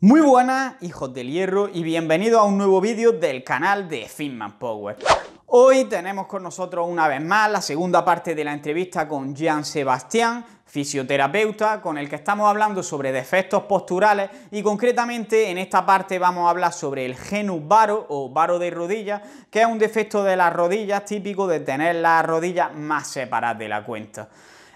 Muy buenas, hijos del hierro, y bienvenidos a un nuevo vídeo del canal de Fitman Power. Hoy tenemos con nosotros una vez más la segunda parte de la entrevista con Jean Sebastián, fisioterapeuta, con el que estamos hablando sobre defectos posturales y concretamente en esta parte vamos a hablar sobre el genus varo o varo de rodilla, que es un defecto de las rodillas típico de tener las rodillas más separadas de la cuenta.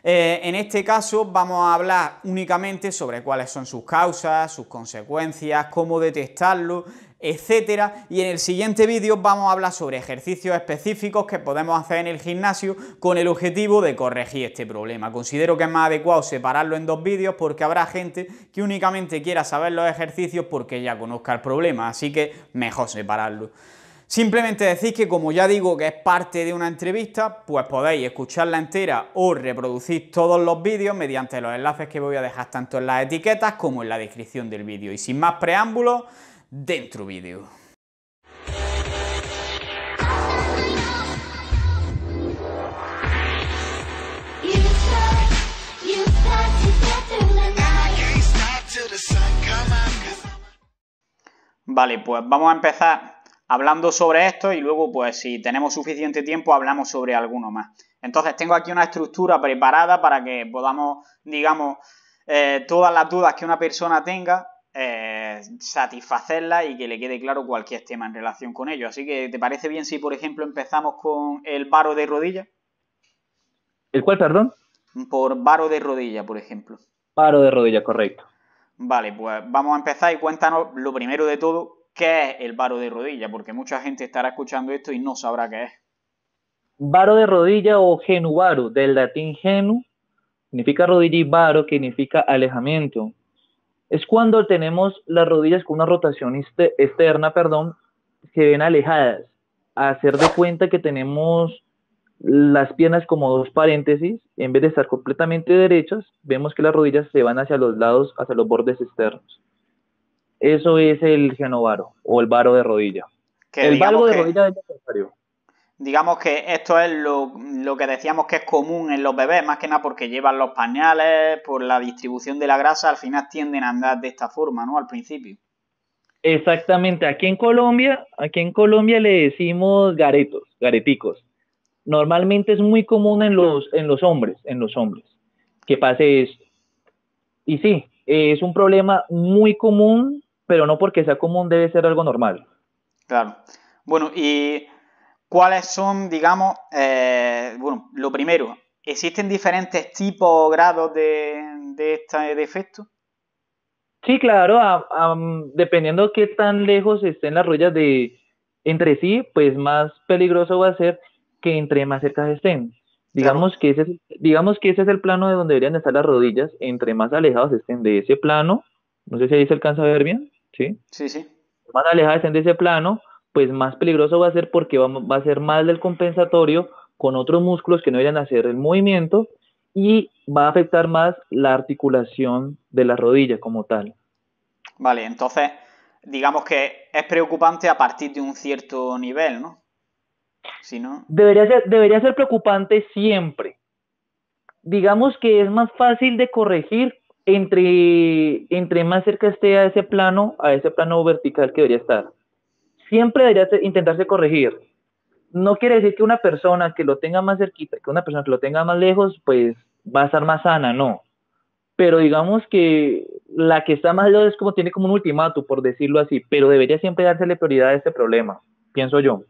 Eh, en este caso vamos a hablar únicamente sobre cuáles son sus causas, sus consecuencias, cómo detectarlo, etcétera. Y en el siguiente vídeo vamos a hablar sobre ejercicios específicos que podemos hacer en el gimnasio con el objetivo de corregir este problema. Considero que es más adecuado separarlo en dos vídeos porque habrá gente que únicamente quiera saber los ejercicios porque ya conozca el problema, así que mejor separarlo. Simplemente decís que como ya digo que es parte de una entrevista, pues podéis escucharla entera o reproducir todos los vídeos mediante los enlaces que voy a dejar tanto en las etiquetas como en la descripción del vídeo. Y sin más preámbulos, dentro vídeo. Vale, pues vamos a empezar hablando sobre esto y luego, pues si tenemos suficiente tiempo, hablamos sobre alguno más. Entonces, tengo aquí una estructura preparada para que podamos, digamos, eh, todas las dudas que una persona tenga, eh, satisfacerlas y que le quede claro cualquier tema en relación con ello. Así que, ¿te parece bien si, por ejemplo, empezamos con el varo de rodilla? ¿El cuál, perdón? Por varo de rodilla, por ejemplo. Varo de rodilla, correcto. Vale, pues vamos a empezar y cuéntanos lo primero de todo, ¿Qué es el varo de rodilla? Porque mucha gente estará escuchando esto y no sabrá qué es. Varo de rodilla o genuvaro, del latín genu, significa rodilla y varo, que significa alejamiento. Es cuando tenemos las rodillas con una rotación externa, perdón, que ven alejadas. A hacer de cuenta que tenemos las piernas como dos paréntesis, en vez de estar completamente derechas, vemos que las rodillas se van hacia los lados, hacia los bordes externos. Eso es el genovaro o el varo de rodilla. el varo de rodilla es necesario. Digamos que esto es lo, que decíamos que es común en los bebés, más que nada porque llevan los pañales, por la distribución de la grasa, al final tienden a andar de esta forma, ¿no? Al principio. Exactamente. Aquí en Colombia, aquí en Colombia le decimos garetos, gareticos. Normalmente es muy común en los, en los hombres, en los hombres, que pase esto. Y sí, es un problema muy común pero no porque sea común debe ser algo normal. Claro. Bueno, ¿y cuáles son, digamos, eh, bueno, lo primero, ¿existen diferentes tipos o grados de, este defecto? Sí, claro, dependiendo qué tan lejos estén las rodillas de entre sí, pues más peligroso va a ser que entre más cerca estén. Digamos, que ese, digamos que ese es el plano de donde deberían estar las rodillas, entre más alejados estén de ese plano, no sé si ahí se alcanza a ver bien. ¿sí? Sí, sí. Más alejadas de ese plano, pues más peligroso va a ser porque va, va a ser más del compensatorio con otros músculos que no vayan a hacer el movimiento y va a afectar más la articulación de la rodilla como tal. Vale, entonces digamos que es preocupante a partir de un cierto nivel, ¿no? Si no... Debería ser, debería ser preocupante siempre. Digamos que es más fácil de corregir entre, entre más cerca esté a ese plano, a ese plano vertical que debería estar. Siempre debería intentarse corregir. No quiere decir que una persona que lo tenga más cerquita, que una persona que lo tenga más lejos, pues va a estar más sana, no. Pero digamos que la que está más lejos es como tiene como un ultimato, por decirlo así, pero debería siempre dársele prioridad a este problema, pienso yo.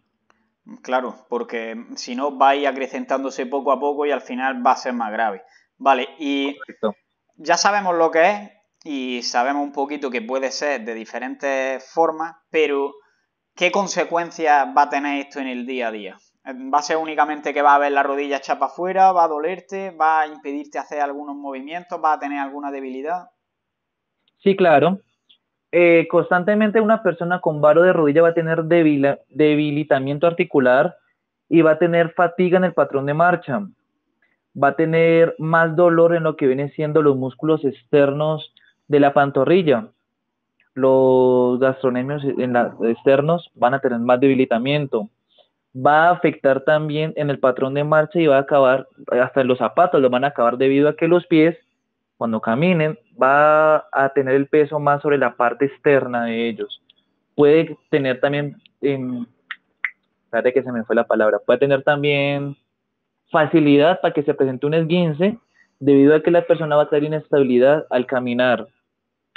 Claro, porque si no va a ir acrecentándose poco a poco y al final va a ser más grave. Vale, y ya sabemos lo que es y sabemos un poquito que puede ser de diferentes formas, pero ¿qué consecuencias va a tener esto en el día a día? ¿Va a ser únicamente que va a ver la rodilla chapa afuera? ¿Va a dolerte? ¿Va a impedirte hacer algunos movimientos? ¿Va a tener alguna debilidad? Sí, claro. Eh, constantemente una persona con varo de rodilla va a tener debilitamiento articular y va a tener fatiga en el patrón de marcha va a tener más dolor en lo que viene siendo los músculos externos de la pantorrilla. Los gastronemios externos van a tener más debilitamiento. Va a afectar también en el patrón de marcha y va a acabar, hasta los zapatos los van a acabar debido a que los pies cuando caminen, va a tener el peso más sobre la parte externa de ellos. Puede tener también, eh, que se me fue la palabra, puede tener también facilidad para que se presente un esguince debido a que la persona va a tener inestabilidad al caminar.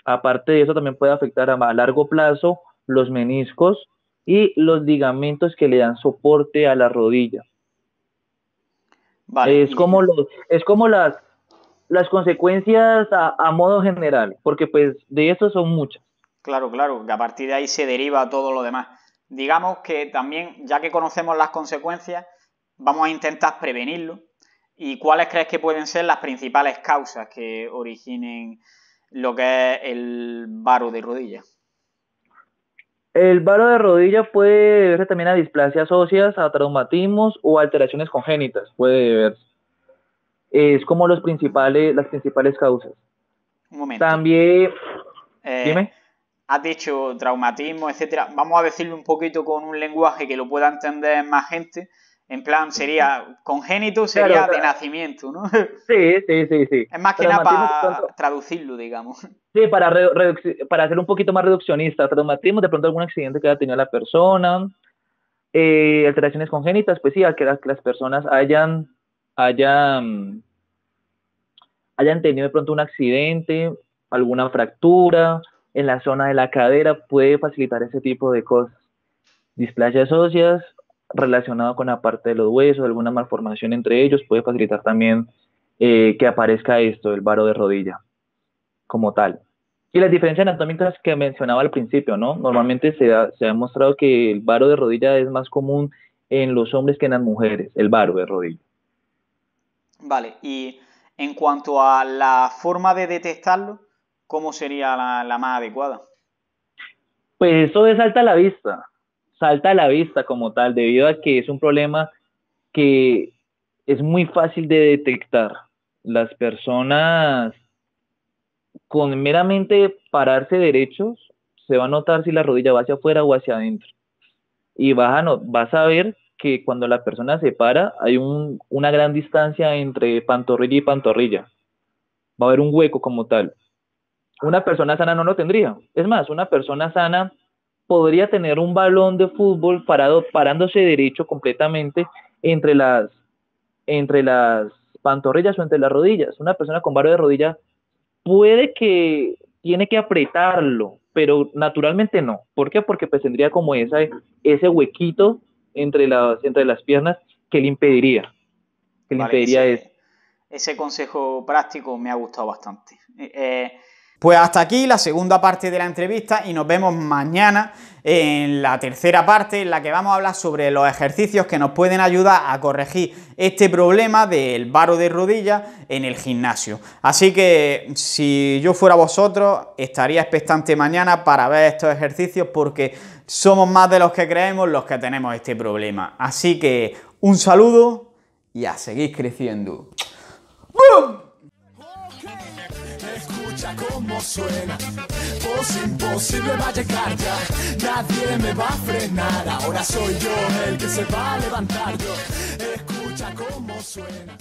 Aparte de eso, también puede afectar a, largo plazo los meniscos y los ligamentos que le dan soporte a la rodilla. es, como los, es como las, las consecuencias a, modo general, porque pues de eso son muchas. Claro, claro, que a partir de ahí se deriva todo lo demás. Digamos que también, ya que conocemos las consecuencias, vamos a intentar prevenirlo. ¿Y cuáles crees que pueden ser las principales causas que originen lo que es el varo de rodilla? El varo de rodilla puede deberse también a displasias óseas, a traumatismos o alteraciones congénitas, puede deberse es como los principales, las principales causas. Un momento. También, eh, dime. Has dicho traumatismo, etcétera. Vamos a decirlo un poquito con un lenguaje que lo pueda entender más gente. En plan, sería congénito, sería de nacimiento, ¿no? Sí, sí, sí, sí. Es más que nada para traducirlo, digamos. Sí, para, para hacer un poquito más reduccionista. Traumatismo, de pronto algún accidente que haya tenido la persona. Eh, alteraciones congénitas, pues sí, a que las, que las personas hayan, hayan hayan tenido de pronto un accidente, alguna fractura en la zona de la cadera, puede facilitar ese tipo de cosas. Displasias óseas relacionado con la parte de los huesos, alguna malformación entre ellos, puede facilitar también eh, que aparezca esto, el varo de rodilla, como tal. Y las diferencias anatómicas que mencionaba al principio, ¿no? Normalmente se ha, se ha demostrado que el varo de rodilla es más común en los hombres que en las mujeres, el varo de rodilla. Vale, y en cuanto a la forma de detectarlo, ¿cómo sería la, más adecuada? Pues eso es salta a la vista, salta a la vista como tal, debido a que es un problema que es muy fácil de detectar. Las personas con meramente pararse derechos, se va a notar si la rodilla va hacia afuera o hacia adentro. Y vas a, vas a ver que cuando la persona se para hay una gran distancia entre pantorrilla y pantorrilla. Va a haber un hueco como tal. Una persona sana no lo tendría. Es más, una persona sana podría tener un balón de fútbol parado, parándose derecho completamente entre las, entre las pantorrillas o entre las rodillas. Una persona con varo de rodilla puede que tiene que apretarlo, pero naturalmente no. ¿Por qué? Porque pues tendría como esa, ese huequito entre las, entre las piernas que le impediría. Que le impediría ese, ese consejo práctico me ha gustado bastante. Eh, eh, pues hasta aquí la segunda parte de la entrevista y nos vemos mañana en la tercera parte en la que vamos a hablar sobre los ejercicios que nos pueden ayudar a corregir este problema del varo de rodilla en el gimnasio. Así que si yo fuera vosotros estaría expectante mañana para ver estos ejercicios porque somos más de los que creemos los que tenemos este problema. Así que un saludo y a seguir creciendo. Escucha cómo suena. Voz imposible va a llegar ya. Nadie me va a frenar. Ahora soy yo el que se va a levantar. Escucha cómo suena.